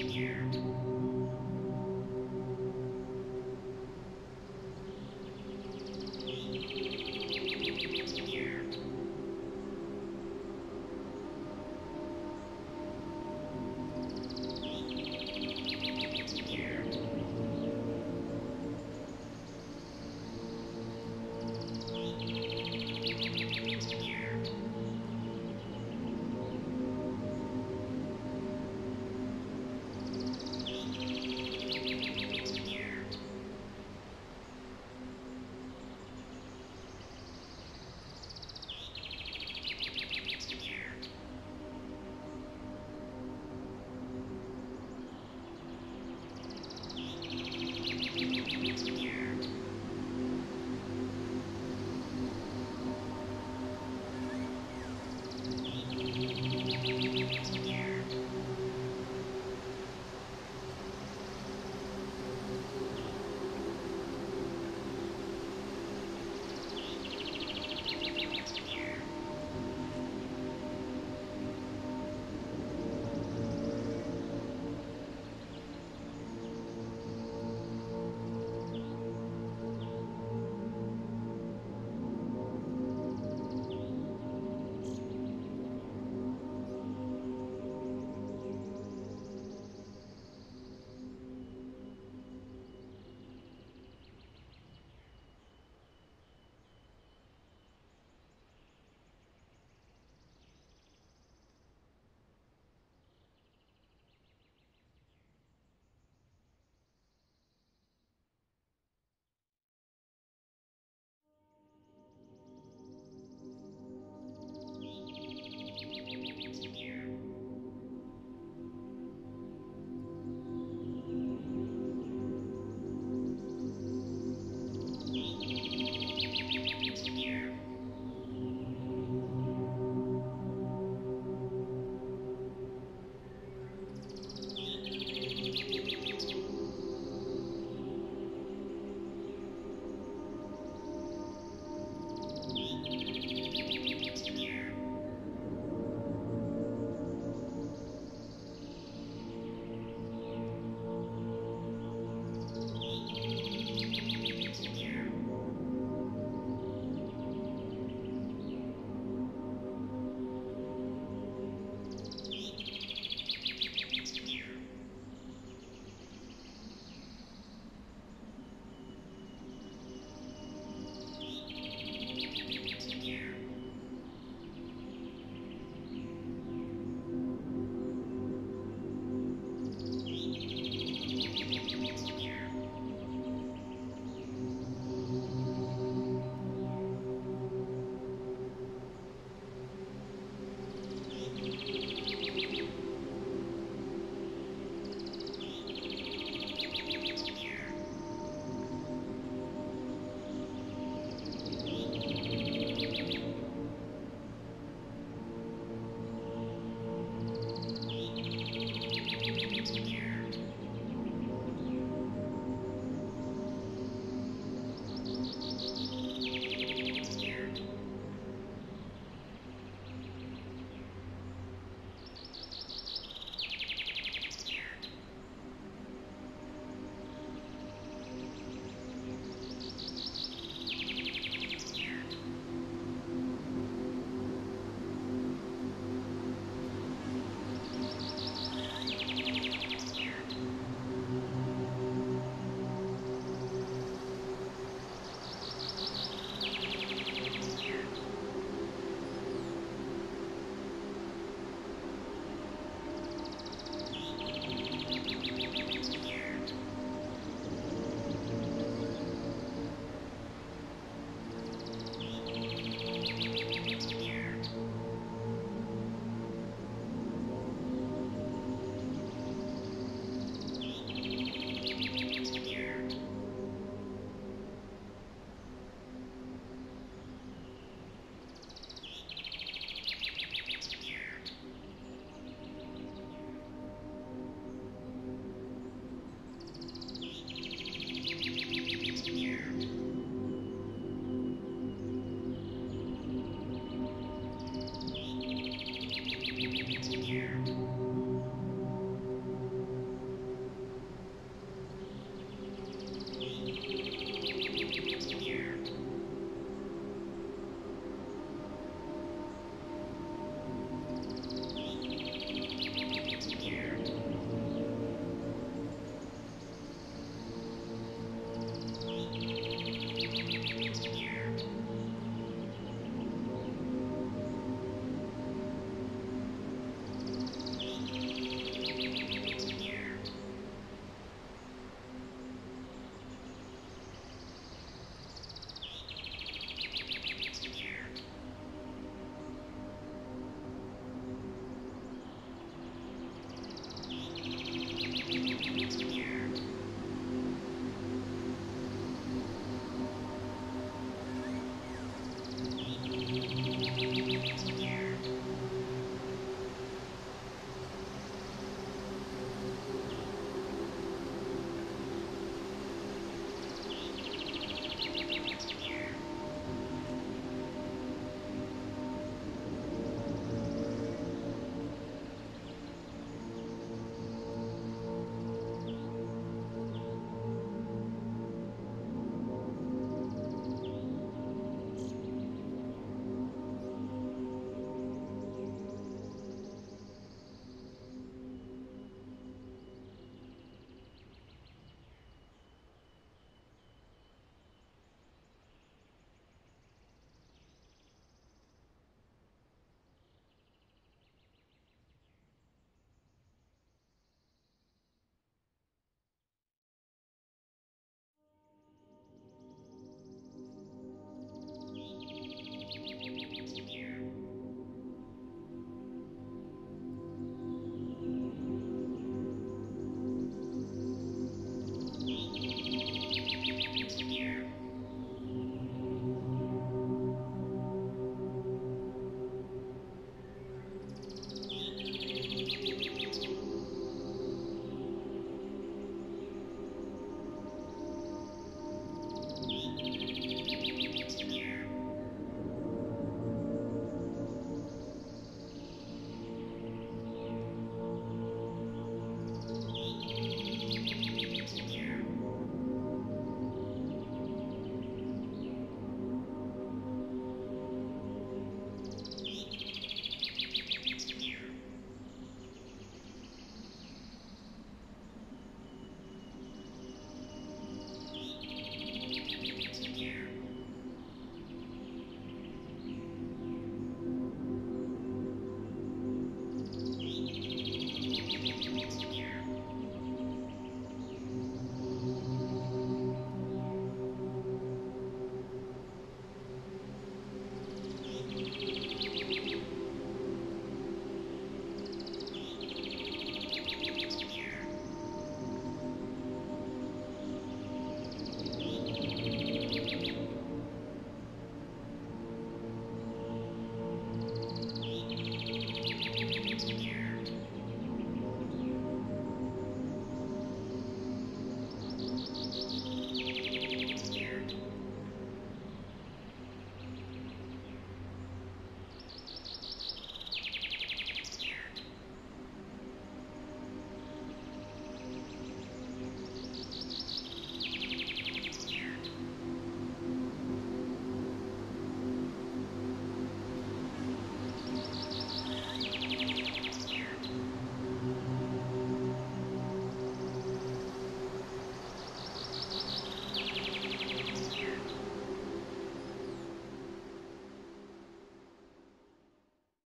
here.